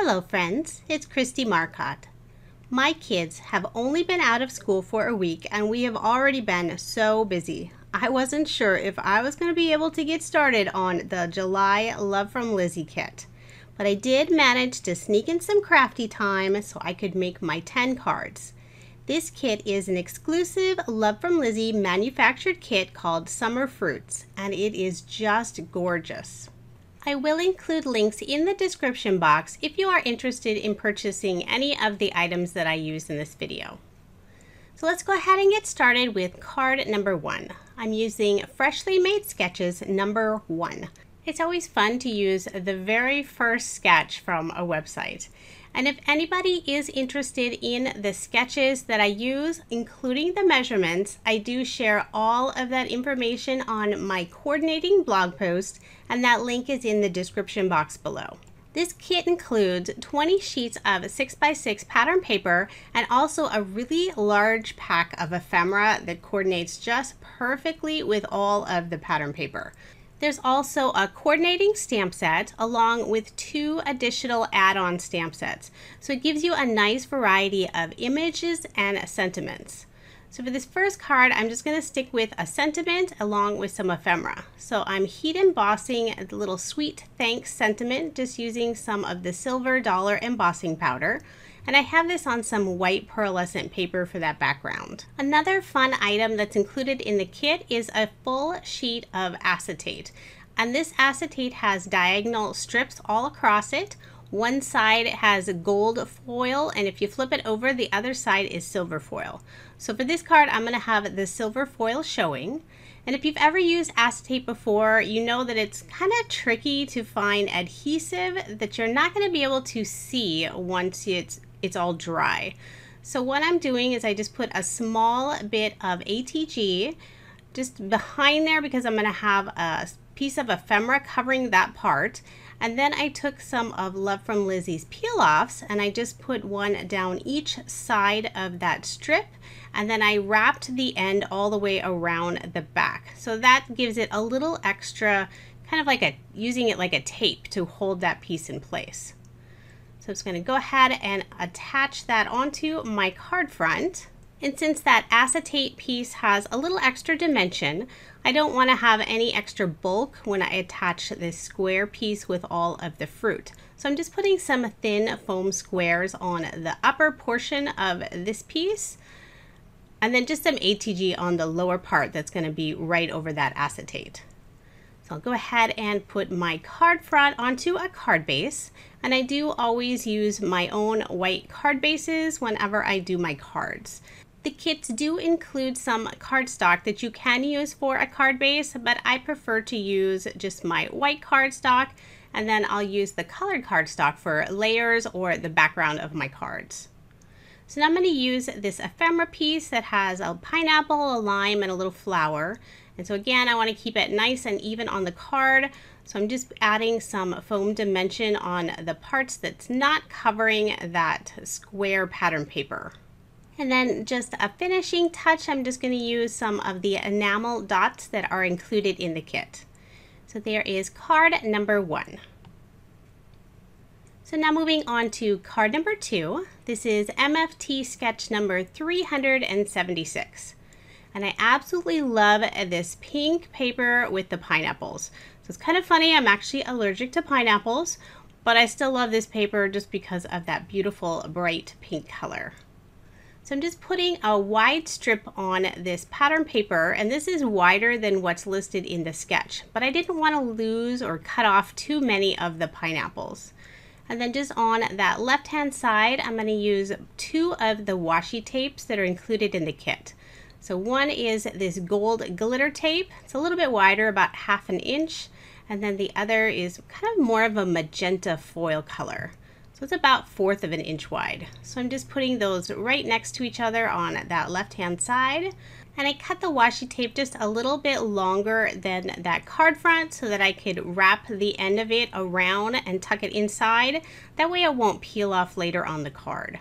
Hello friends, it's Kristie Marcotte. My kids have only been out of school for a week and we have already been so busy. I wasn't sure if I was going to be able to get started on the July Love from Lizi kit, but I did manage to sneak in some crafty time so I could make my 10 cards. This kit is an exclusive Love from Lizi manufactured kit called Summer Fruits, and it is just gorgeous. I will include links in the description box if you are interested in purchasing any of the items that I use in this video. So let's go ahead and get started with card number one. I'm using Freshly Made Sketches number one. It's always fun to use the very first sketch from a website. And if anybody is interested in the sketches that I use, including the measurements, I do share all of that information on my coordinating blog post, and that link is in the description box below. This kit includes 20 sheets of 6x6 pattern paper and also a really large pack of ephemera that coordinates just perfectly with all of the pattern paper. There's also a coordinating stamp set along with two additional add-on stamp sets. So it gives you a nice variety of images and sentiments. So for this first card, I'm just going to stick with a sentiment along with some ephemera. So I'm heat embossing the little sweet thanks sentiment just using some of the silver dollar embossing powder and I have this on some white pearlescent paper for that background. Another fun item that's included in the kit is a full sheet of acetate. And this acetate has diagonal strips all across it. One side has gold foil, and if you flip it over, the other side is silver foil. So for this card, I'm gonna have the silver foil showing. And if you've ever used acetate before, you know that it's kind of tricky to find adhesive that you're not gonna be able to see once it's it's all dry. So what I'm doing is I just put a small bit of ATG just behind there because I'm going to have a piece of ephemera covering that part. And then I took some of Love from Lizi's peel-offs and I just put one down each side of that strip and then I wrapped the end all the way around the back. So that gives it a little extra, kind of like a, using it like a tape to hold that piece in place. So I'm just going to go ahead and attach that onto my card front. And since that acetate piece has a little extra dimension, I don't want to have any extra bulk when I attach this square piece with all of the fruit. So I'm just putting some thin foam squares on the upper portion of this piece and then just some ATG on the lower part that's going to be right over that acetate. So I'll go ahead and put my card front onto a card base. And I do always use my own white card bases whenever I do my cards. The kits do include some cardstock that you can use for a card base, but I prefer to use just my white cardstock and then I'll use the colored cardstock for layers or the background of my cards. So now I'm going to use this ephemera piece that has a pineapple, a lime, and a little flower. And so again, I want to keep it nice and even on the card. So I'm just adding some foam dimension on the parts that's not covering that square pattern paper. And then just a finishing touch, I'm just going to use some of the enamel dots that are included in the kit. So there is card number one. So now moving on to card number two. This is MFT sketch number 376. And I absolutely love this pink paper with the pineapples. So it's kind of funny, I'm actually allergic to pineapples, but I still love this paper just because of that beautiful bright pink color. So I'm just putting a wide strip on this pattern paper, and this is wider than what's listed in the sketch, but I didn't want to lose or cut off too many of the pineapples. And then just on that left-hand side, I'm going to use two of the washi tapes that are included in the kit. So one is this gold glitter tape. It's a little bit wider, about half an inch. And then the other is kind of more of a magenta foil color. So it's about fourth of an inch wide. So I'm just putting those right next to each other on that left-hand side. And I cut the washi tape just a little bit longer than that card front so that I could wrap the end of it around and tuck it inside. That way it won't peel off later on the card.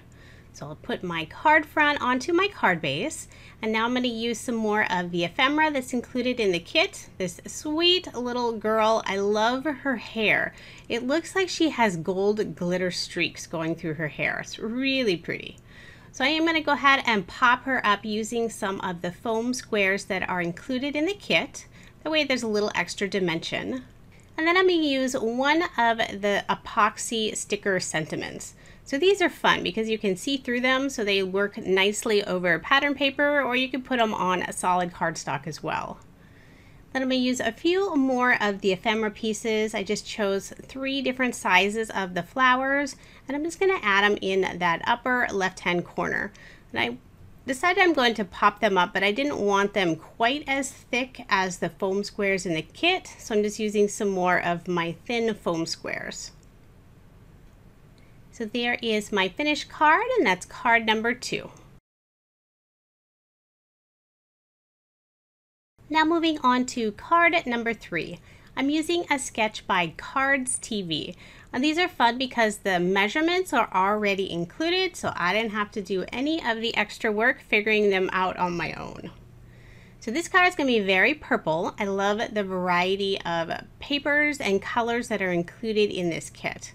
So I'll put my card front onto my card base. And now I'm going to use some more of the ephemera that's included in the kit. This sweet little girl, I love her hair. It looks like she has gold glitter streaks going through her hair. It's really pretty. So I am going to go ahead and pop her up using some of the foam squares that are included in the kit. That way there's a little extra dimension. And then I'm going to use one of the epoxy sticker sentiments. So these are fun because you can see through them so they work nicely over pattern paper or you can put them on a solid cardstock as well. Then I'm going to use a few more of the ephemera pieces. I just chose three different sizes of the flowers and I'm just going to add them in that upper left hand corner. And I decided I'm going to pop them up, but I didn't want them quite as thick as the foam squares in the kit, so I'm just using some more of my thin foam squares. So there is my finished card, and that's card number two. Now moving on to card number three. I'm using a sketch by Cards TV. And these are fun because the measurements are already included, so I didn't have to do any of the extra work figuring them out on my own. So this card is going to be very purple. I love the variety of papers and colors that are included in this kit.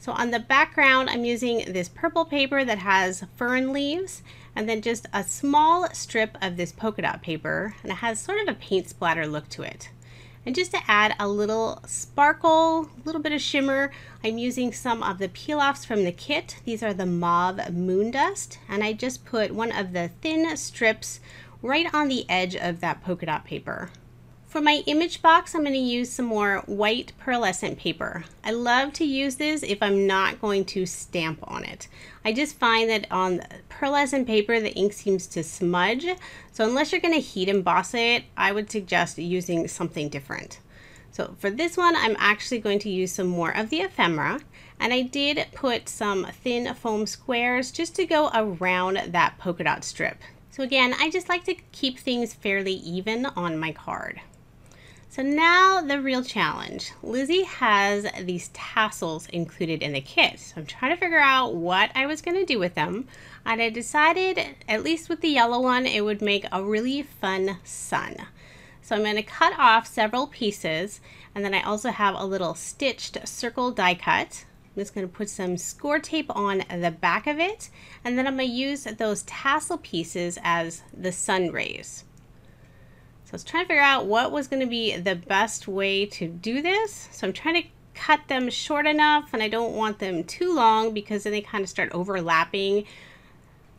So on the background, I'm using this purple paper that has fern leaves and then just a small strip of this polka dot paper and it has sort of a paint splatter look to it. And just to add a little sparkle, a little bit of shimmer, I'm using some of the peel-offs from the kit. These are the Mauve Moon Dust, and I just put one of the thin strips right on the edge of that polka dot paper. For my image box, I'm going to use some more white pearlescent paper. I love to use this if I'm not going to stamp on it. I just find that on pearlescent paper, the ink seems to smudge. So unless you're going to heat emboss it, I would suggest using something different. So for this one, I'm actually going to use some more of the ephemera. And I did put some thin foam squares just to go around that polka dot strip. So again, I just like to keep things fairly even on my card. So now the real challenge. Lizi has these tassels included in the kit. So I'm trying to figure out what I was going to do with them. And I decided, at least with the yellow one, it would make a really fun sun. So I'm going to cut off several pieces. And then I also have a little stitched circle die cut. I'm just going to put some score tape on the back of it. And then I'm going to use those tassel pieces as the sun rays. So I was trying to figure out what was going to be the best way to do this. So I'm trying to cut them short enough and I don't want them too long because then they kind of start overlapping.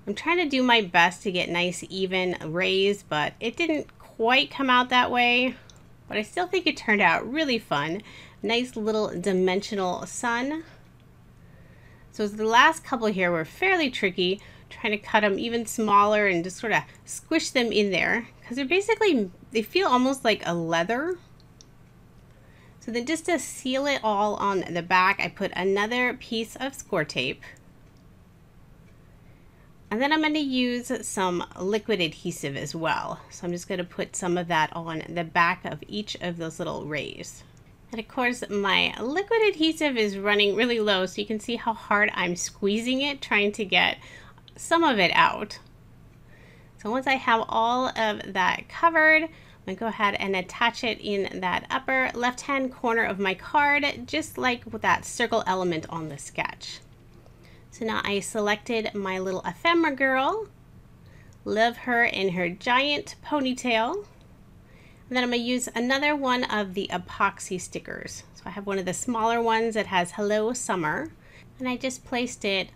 I'm trying to do my best to get nice even rays, but it didn't quite come out that way. But I still think it turned out really fun. Nice little dimensional sun. So the last couple here were fairly tricky, trying to cut them even smaller and just sort of squish them in there because they're basically, they feel almost like a leather. So then just to seal it all on the back, I put another piece of score tape. And then I'm going to use some liquid adhesive as well. So I'm just going to put some of that on the back of each of those little rays. And of course, my liquid adhesive is running really low, so you can see how hard I'm squeezing it, trying to get some of it out. So once I have all of that covered, I'm to go ahead and attach it in that upper left-hand corner of my card, just like with that circle element on the sketch. So now I selected my little ephemera girl. Love her in her giant ponytail. And then I'm to use another one of the epoxy stickers. So I have one of the smaller ones that has Hello Summer. And I just placed it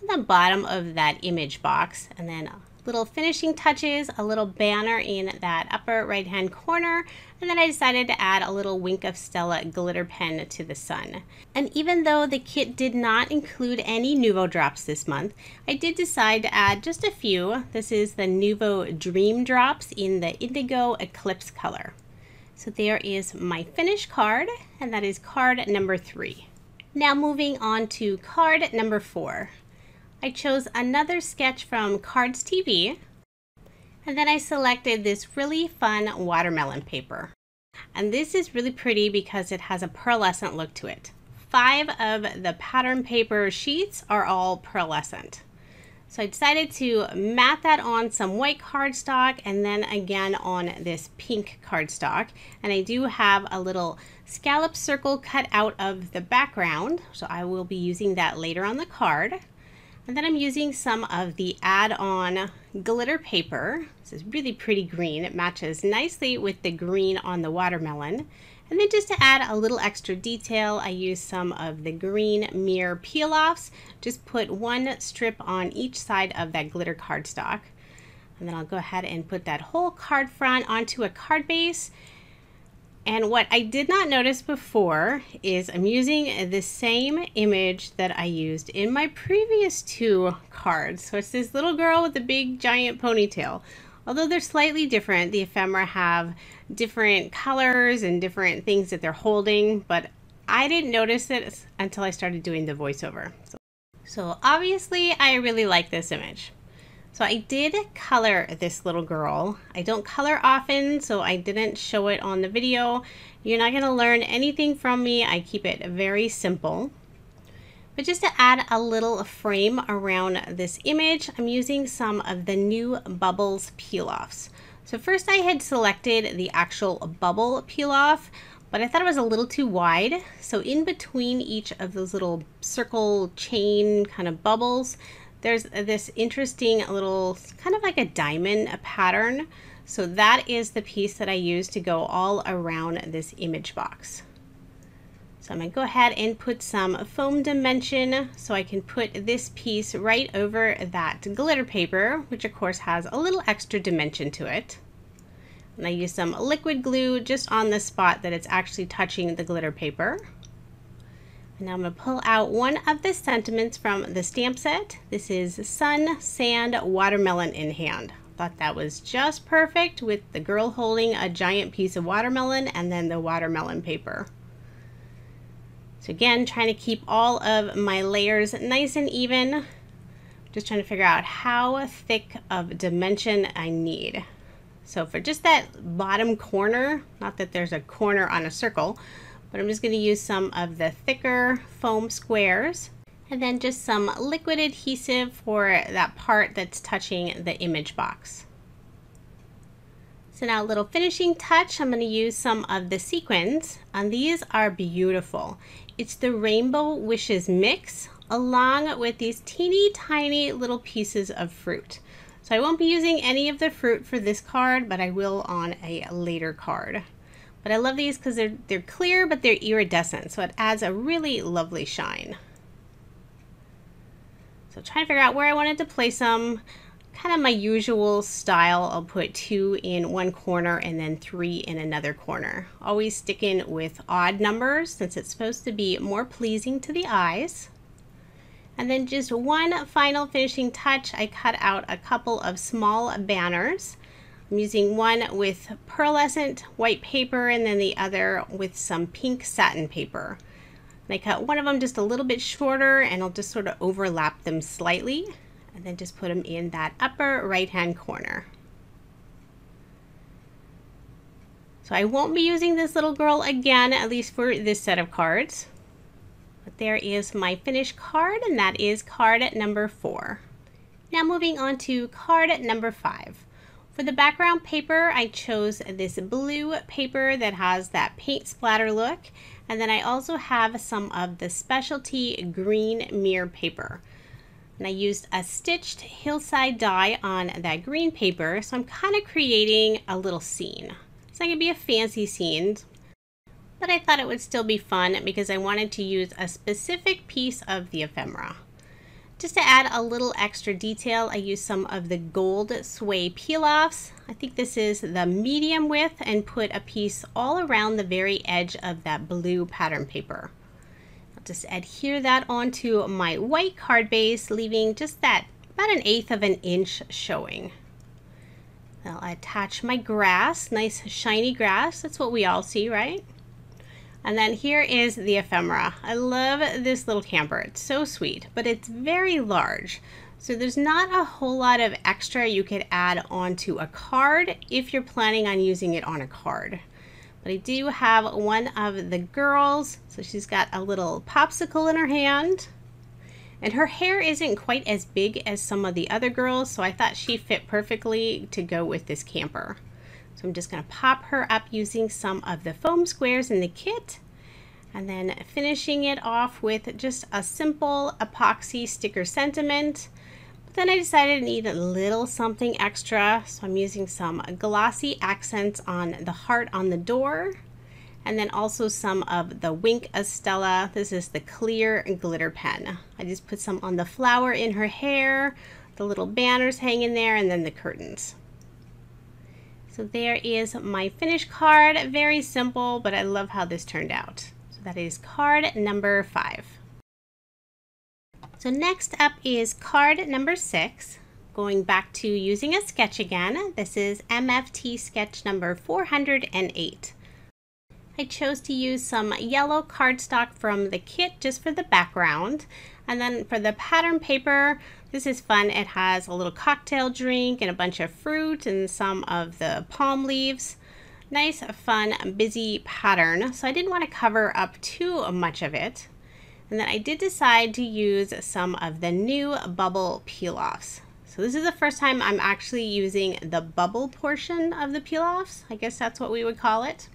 on the bottom of that image box and then little finishing touches, a little banner in that upper right hand corner, and then I decided to add a little Wink of Stella glitter pen to the sun. And even though the kit did not include any Nuvo drops this month, I did decide to add just a few. This is the Nuvo Dream Drops in the Indigo Eclipse color. So there is my finished card, and that is card number three. Now moving on to card number four. I chose another sketch from Cards TV, and then I selected this really fun watermelon paper. And this is really pretty because it has a pearlescent look to it. Five of the pattern paper sheets are all pearlescent. So I decided to mat that on some white cardstock and then again on this pink cardstock. And I do have a little scallop circle cut out of the background. So I will be using that later on the card. And then I'm using some of the add-on glitter paper. This is really pretty green. It matches nicely with the green on the watermelon. And then just to add a little extra detail, I use some of the green mirror peel-offs. Just put one strip on each side of that glitter cardstock. And then I'll go ahead and put that whole card front onto a card base. And what I did not notice before is I'm using the same image that I used in my previous two cards. So it's this little girl with a big giant ponytail. Although they're slightly different, the ephemera have different colors and different things that they're holding, but I didn't notice it until I started doing the voiceover. So, so obviously I really like this image. So I did color this little girl. I don't color often, so I didn't show it on the video. You're not gonna learn anything from me. I keep it very simple. But just to add a little frame around this image, I'm using some of the new Bubbles peel-offs. So first I had selected the actual bubble peel-off, but I thought it was a little too wide. So in between each of those little circle chain kind of bubbles, there's this interesting little, kind of like a diamond pattern. So that is the piece that I use to go all around this image box. So I'm to go ahead and put some foam dimension so I can put this piece right over that glitter paper, which of course has a little extra dimension to it. And I use some liquid glue just on the spot that it's actually touching the glitter paper. Now I'm going to pull out one of the sentiments from the stamp set. This is Sun, Sand, Watermelon in Hand. Thought that was just perfect with the girl holding a giant piece of watermelon and then the watermelon paper. So again, trying to keep all of my layers nice and even. Just trying to figure out how thick of dimension I need. So for just that bottom corner, not that there's a corner on a circle, but I'm just going to use some of the thicker foam squares and then just some liquid adhesive for that part that's touching the image box. So now a little finishing touch, I'm going to use some of the sequins and these are beautiful. It's the Rainbow Wishes mix along with these teeny tiny little pieces of fruit. So I won't be using any of the fruit for this card, but I will on a later card. But I love these because they're, they're clear, but they're iridescent. So it adds a really lovely shine. So trying to figure out where I wanted to place them kind of my usual style. I'll put two in one corner and then three in another corner. Always sticking with odd numbers since it's supposed to be more pleasing to the eyes. And then just one final finishing touch, I cut out a couple of small banners. I'm using one with pearlescent white paper and then the other with some pink satin paper. And I cut one of them just a little bit shorter and I'll just sort of overlap them slightly and then just put them in that upper right hand corner. So I won't be using this little girl again, at least for this set of cards. But there is my finished card, and that is card at number four. Now moving on to card at number five. For the background paper, I chose this blue paper that has that paint splatter look. And then I also have some of the specialty green mirror paper. And I used a stitched hillside die on that green paper. So I'm kind of creating a little scene. It's not going to be a fancy scene, but I thought it would still be fun because I wanted to use a specific piece of the ephemera. Just to add a little extra detail, I used some of the gold sway peel-offs. I think this is the medium width and put a piece all around the very edge of that blue pattern paper I'll just adhere that onto my white card base, leaving just that about an eighth of an inch showing. I'll attach my grass, nice shiny grass. That's what we all see, right? And then here is the ephemera. I love this little camper. It's so sweet, but it's very large. So there's not a whole lot of extra you could add onto a card if you're planning on using it on a card. But I do have one of the girls. So she's got a little popsicle in her hand. And her hair isn't quite as big as some of the other girls, so I thought she fit perfectly to go with this camper. So I'm just going to pop her up using some of the foam squares in the kit and then finishing it off with just a simple epoxy sticker sentiment. But then I decided to need a little something extra, so I'm using some glossy accents on the heart on the door and then also some of the Wink of Stella. This is the clear glitter pen. I just put some on the flower in her hair, the little banners hanging there, and then the curtains. So there is my finished card. Very simple, but I love how this turned out. So that is card number five. So next up is card number six. Going back to using a sketch again. This is MFT sketch number 408. I chose to use some yellow cardstock from the kit just for the background. And then for the pattern paper, this is fun. It has a little cocktail drink and a bunch of fruit and some of the palm leaves. Nice, fun, busy pattern. So I didn't want to cover up too much of it. And then I did decide to use some of the new bubble peel-offs. So this is the first time I'm actually using the bubble portion of the peel-offs. I guess that's what we would call it.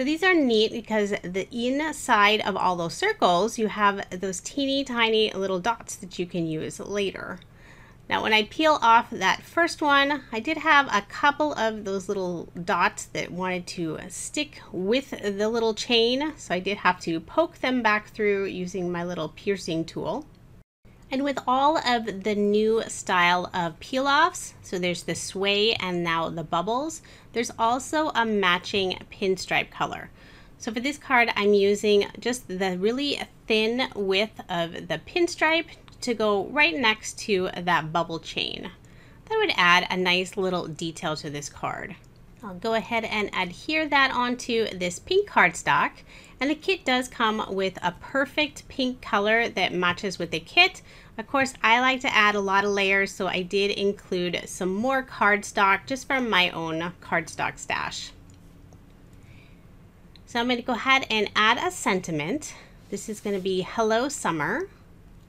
So these are neat because the inside of all those circles, you have those teeny tiny little dots that you can use later. Now when I peel off that first one, I did have a couple of those little dots that wanted to stick with the little chain. So I did have to poke them back through using my little piercing tool. And with all of the new style of peel-offs, so there's the sway and now the bubbles, there's also a matching pinstripe color. So for this card, I'm using just the really thin width of the pinstripe to go right next to that bubble chain. That would add a nice little detail to this card. I'll go ahead and adhere that onto this pink cardstock. And the kit does come with a perfect pink color that matches with the kit. Of course, I like to add a lot of layers, so I did include some more cardstock just from my own cardstock stash. So I'm going to go ahead and add a sentiment. This is going to be Hello Summer.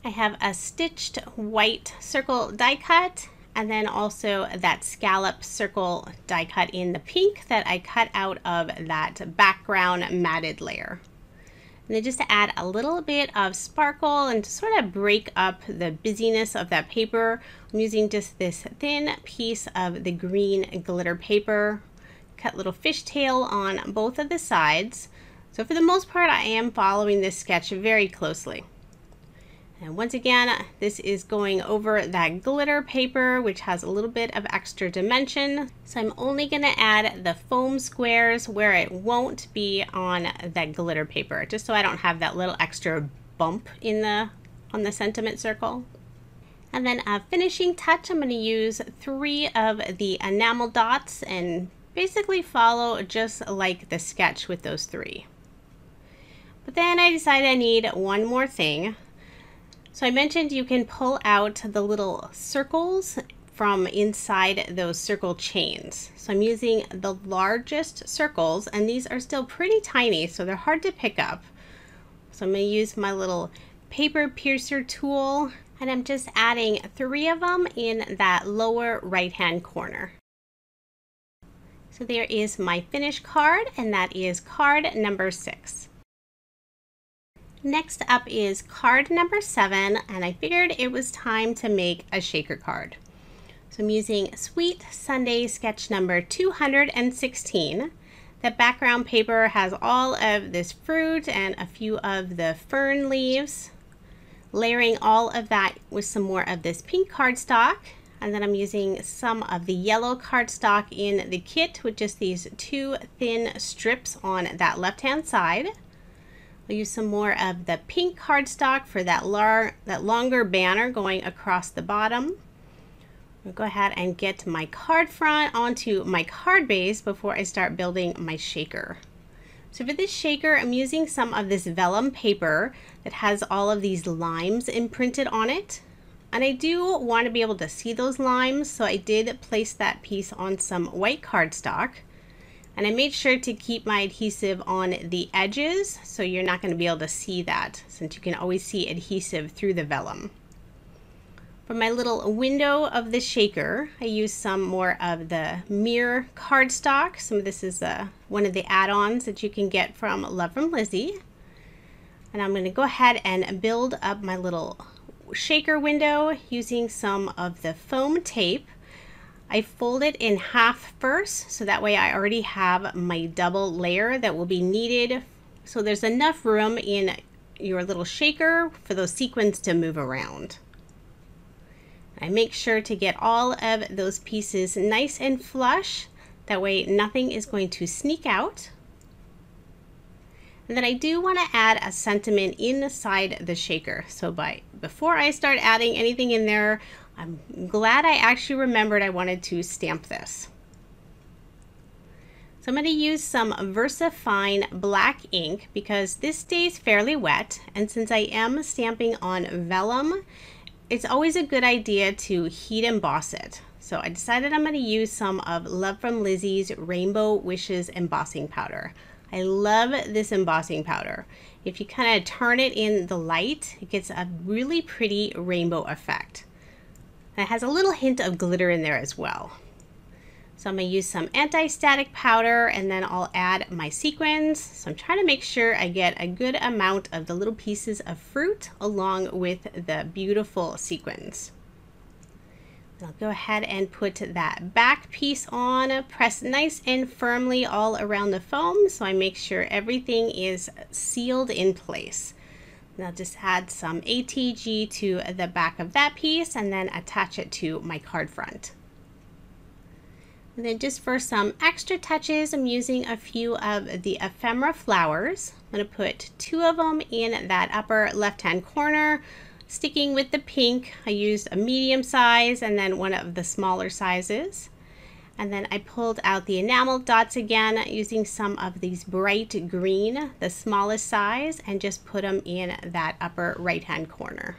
I have a stitched white circle die cut and then also that scallop circle die cut in the pink that I cut out of that background matted layer. And then just to add a little bit of sparkle and to sort of break up the busyness of that paper, I'm using just this thin piece of the green glitter paper. Cut little fishtail on both of the sides. So for the most part, I am following this sketch very closely. And once again, this is going over that glitter paper, which has a little bit of extra dimension. So I'm only gonna add the foam squares where it won't be on that glitter paper, just so I don't have that little extra bump in the on the sentiment circle. And then a finishing touch, I'm gonna use three of the enamel dots and basically follow just like the sketch with those three. But then I decided I need one more thing. So I mentioned you can pull out the little circles from inside those circle chains. So I'm using the largest circles and these are still pretty tiny so they're hard to pick up. So I'm going to use my little paper piercer tool and I'm just adding three of them in that lower right hand corner. So there is my finished card and that is card number six. Next up is card number seven, and I figured it was time to make a shaker card. So I'm using Sweet Sunday sketch number 216. The background paper has all of this fruit and a few of the fern leaves. Layering all of that with some more of this pink cardstock. And then I'm using some of the yellow cardstock in the kit with just these two thin strips on that left-hand side. I'll use some more of the pink cardstock for that, lar that longer banner going across the bottom. I'll go ahead and get my card front onto my card base before I start building my shaker. So for this shaker, I'm using some of this vellum paper that has all of these limes imprinted on it. And I do want to be able to see those limes, so I did place that piece on some white cardstock. And I made sure to keep my adhesive on the edges so you're not going to be able to see that since you can always see adhesive through the vellum. For my little window of the shaker, I used some more of the mirror cardstock. Some of this is uh, one of the add-ons that you can get from Love from Lizi. And I'm going to go ahead and build up my little shaker window using some of the foam tape. I fold it in half first, so that way I already have my double layer that will be needed. So there's enough room in your little shaker for those sequins to move around. I make sure to get all of those pieces nice and flush. That way nothing is going to sneak out. And then I do want to add a sentiment inside the shaker. So by before I start adding anything in there, I'm glad I actually remembered I wanted to stamp this. So I'm going to use some VersaFine black ink because this stays fairly wet and since I am stamping on vellum, it's always a good idea to heat emboss it. So I decided I'm going to use some of Love from Lizi's Rainbow Wishes embossing powder. I love this embossing powder. If you kind of turn it in the light, it gets a really pretty rainbow effect. It has a little hint of glitter in there as well. So I'm going to use some anti-static powder and then I'll add my sequins. So I'm trying to make sure I get a good amount of the little pieces of fruit along with the beautiful sequins. I'll go ahead and put that back piece on, press nice and firmly all around the foam so I make sure everything is sealed in place. And I'll just add some ATG to the back of that piece and then attach it to my card front. And then just for some extra touches, I'm using a few of the ephemera flowers. I'm to put two of them in that upper left-hand corner Sticking with the pink, I used a medium size and then one of the smaller sizes. And then I pulled out the enamel dots again using some of these bright green, the smallest size, and just put them in that upper right hand corner.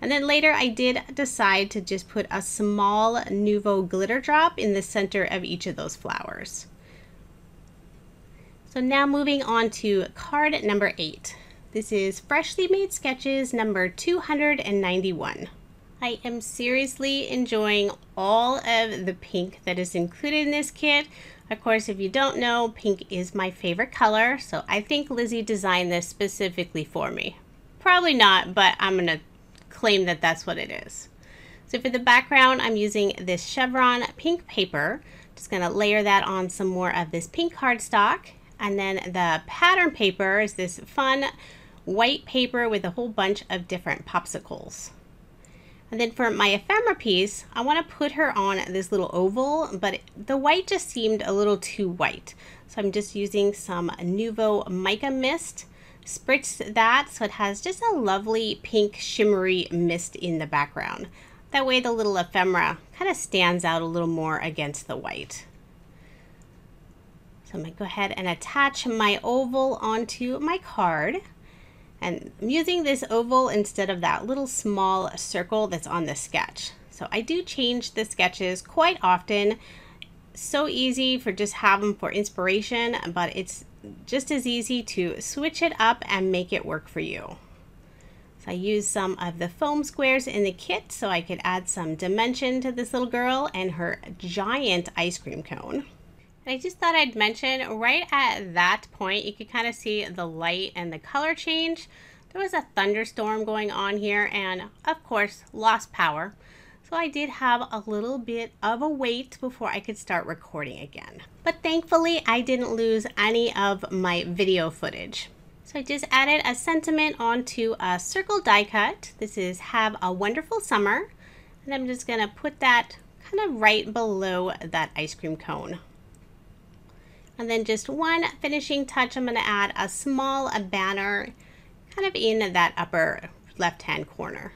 And then later I did decide to just put a small Nuvo glitter drop in the center of each of those flowers. So now moving on to card number eight. This is Freshly Made Sketches number 291. I am seriously enjoying all of the pink that is included in this kit. Of course, if you don't know, pink is my favorite color, so I think Lizi designed this specifically for me. Probably not, but I'm going to claim that that's what it is. So for the background, I'm using this chevron pink paper. Just going to layer that on some more of this pink cardstock. And then the pattern paper is this fun white paper with a whole bunch of different popsicles. And then for my ephemera piece, I want to put her on this little oval, but the white just seemed a little too white. So I'm just using some Nuvo Mica Mist, spritz that so it has just a lovely pink shimmery mist in the background. That way the little ephemera kind of stands out a little more against the white. So I'm going to go ahead and attach my oval onto my card. And I'm using this oval instead of that little small circle that's on the sketch. So I do change the sketches quite often. So easy for just have them for inspiration, but it's just as easy to switch it up and make it work for you. So I use some of the foam squares in the kit so I could add some dimension to this little girl and her giant ice cream cone. And I just thought I'd mention right at that point, you could kind of see the light and the color change. There was a thunderstorm going on here and of course lost power. So I did have a little bit of a wait before I could start recording again. But thankfully I didn't lose any of my video footage. So I just added a sentiment onto a circle die cut. This is have a wonderful summer. And I'm just gonna put that kind of right below that ice cream cone. And then just one finishing touch, I'm going to add a small banner kind of in that upper left-hand corner.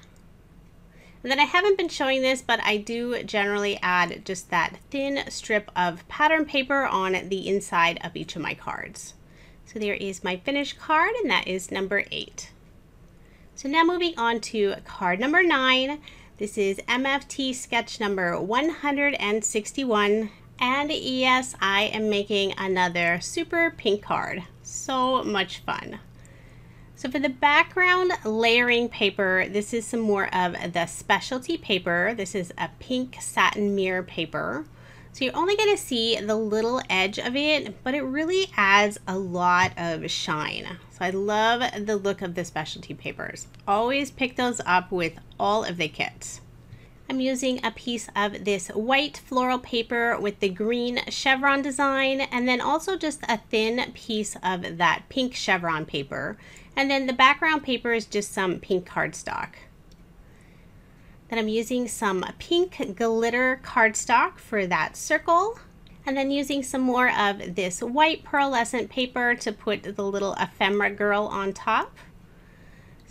And then I haven't been showing this, but I do generally add just that thin strip of pattern paper on the inside of each of my cards. So there is my finished card, and that is number eight. So now moving on to card number nine. This is MFT sketch number 161 And yes, I am making another super pink card. So much fun. So for the background layering paper, this is some more of the specialty paper. This is a pink satin mirror paper. So you're only going to see the little edge of it, but it really adds a lot of shine. So I love the look of the specialty papers. Always pick those up with all of the kits. I'm using a piece of this white floral paper with the green chevron design and then also just a thin piece of that pink chevron paper. And then the background paper is just some pink cardstock. Then I'm using some pink glitter cardstock for that circle. And then using some more of this white pearlescent paper to put the little ephemera girl on top.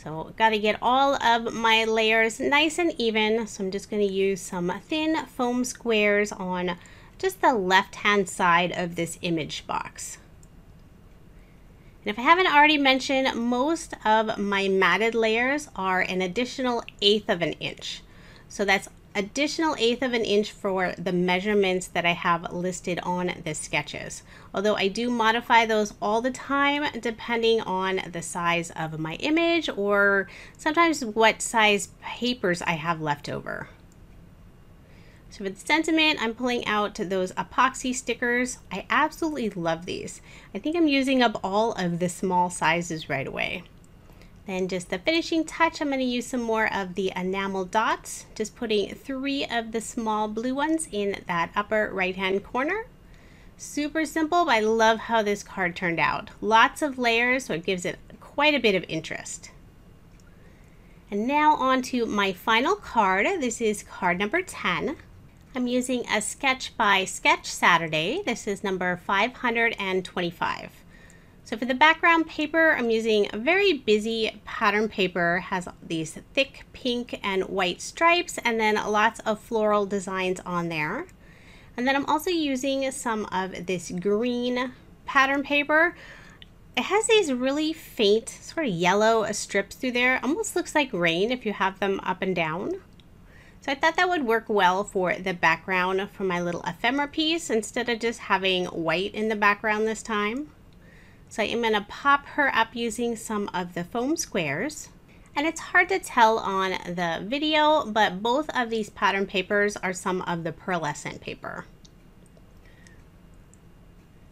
So got to get all of my layers nice and even. So I'm just going to use some thin foam squares on just the left hand side of this image box. And if I haven't already mentioned, most of my matted layers are an additional eighth of an inch. So that's additional eighth of an inch for the measurements that I have listed on the sketches. Although I do modify those all the time depending on the size of my image or sometimes what size papers I have left over. So for the sentiment, I'm pulling out those epoxy stickers. I absolutely love these. I think I'm using up all of the small sizes right away. Then just the finishing touch, I'm going to use some more of the enamel dots. Just putting three of the small blue ones in that upper right hand corner. Super simple, but I love how this card turned out. Lots of layers, so it gives it quite a bit of interest. And now on to my final card. This is card number 10. I'm using a sketch by Sketch Saturday. This is number 525. So for the background paper, I'm using a very busy pattern paper, has these thick pink and white stripes, and then lots of floral designs on there. And then I'm also using some of this green pattern paper. It has these really faint sort of yellow strips through there. Almost looks like rain if you have them up and down. So I thought that would work well for the background for my little ephemera piece instead of just having white in the background this time. So I'm going to pop her up using some of the foam squares. And it's hard to tell on the video, but both of these pattern papers are some of the pearlescent paper.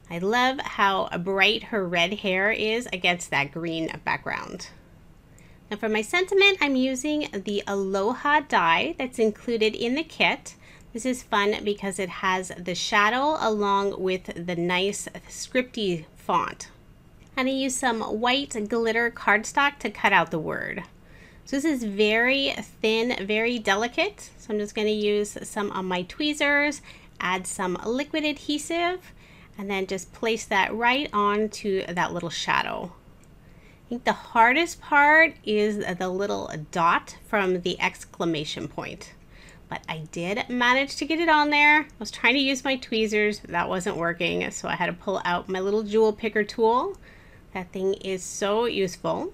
I love how bright her red hair is against that green background. Now for my sentiment, I'm using the Aloha die that's included in the kit. This is fun because it has the shadow along with the nice scripty font and I use some white glitter cardstock to cut out the word. So this is very thin, very delicate. So I'm just going to use some of my tweezers, add some liquid adhesive, and then just place that right onto that little shadow. I think the hardest part is the little dot from the exclamation point. But I did manage to get it on there. I was trying to use my tweezers, that wasn't working, so I had to pull out my little jewel picker tool that thing is so useful.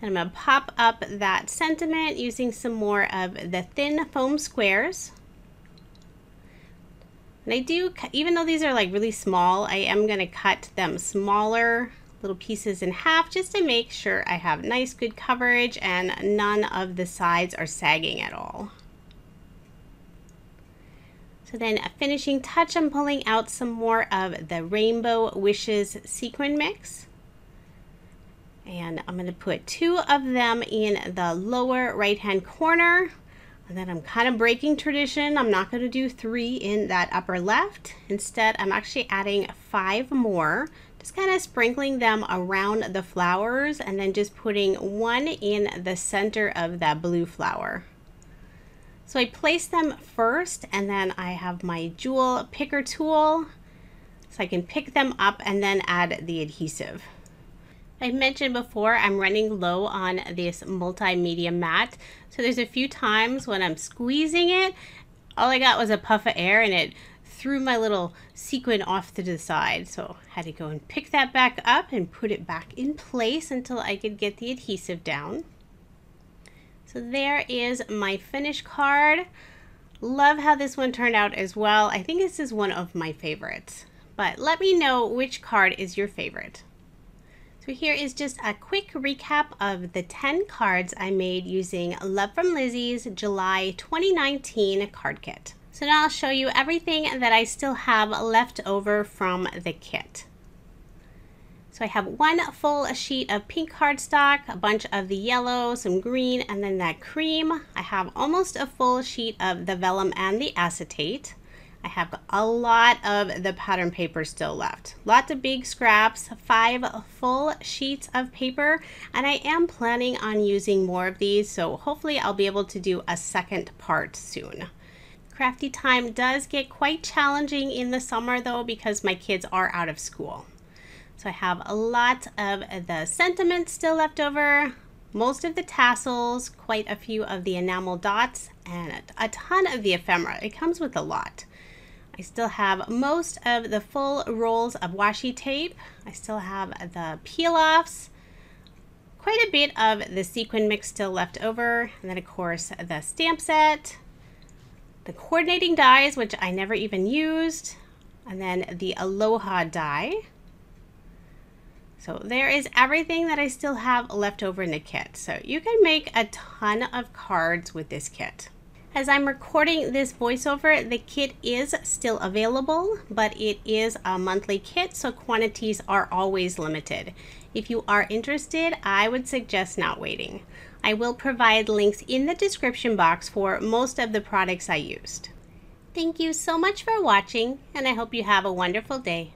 And I'm going to pop up that sentiment using some more of the thin foam squares. And I do, even though these are like really small, I am going to cut them smaller little pieces in half just to make sure I have nice good coverage and none of the sides are sagging at all. So then a finishing touch, I'm pulling out some more of the Rainbow Wishes sequin mix. And I'm going to put two of them in the lower right hand corner. And then I'm kind of breaking tradition. I'm not going to do three in that upper left. Instead, I'm actually adding five more. Just kind of sprinkling them around the flowers and then just putting one in the center of that blue flower. So I place them first and then I have my jewel picker tool so I can pick them up and then add the adhesive. I mentioned before I'm running low on this Multi Medium Matte. So there's a few times when I'm squeezing it, all I got was a puff of air and it threw my little sequin off to the side. So I had to go and pick that back up and put it back in place until I could get the adhesive down. So there is my finished card. Love how this one turned out as well. I think this is one of my favorites. But let me know which card is your favorite. So here is just a quick recap of the 10 cards I made using Love from Lizi's July 2019 card kit. So now I'll show you everything that I still have left over from the kit. So I have one full sheet of pink cardstock, a bunch of the yellow, some green, and then that cream. I have almost a full sheet of the vellum and the acetate. I have a lot of the pattern paper still left. Lots of big scraps, five full sheets of paper, and I am planning on using more of these, so hopefully I'll be able to do a second part soon. Crafty time does get quite challenging in the summer though because my kids are out of school. So I have a lot of the sentiments still left over, most of the tassels, quite a few of the enamel dots, and a ton of the ephemera. It comes with a lot. I still have most of the full rolls of washi tape. I still have the peel-offs, quite a bit of the sequin mix still left over, and then of course the stamp set, the coordinating dies, which I never even used, and then the Aloha die. So there is everything that I still have left over in the kit. So you can make a ton of cards with this kit. As I'm recording this voiceover, the kit is still available, but it is a monthly kit, so quantities are always limited. If you are interested, I would suggest not waiting. I will provide links in the description box for most of the products I used. Thank you so much for watching, and I hope you have a wonderful day.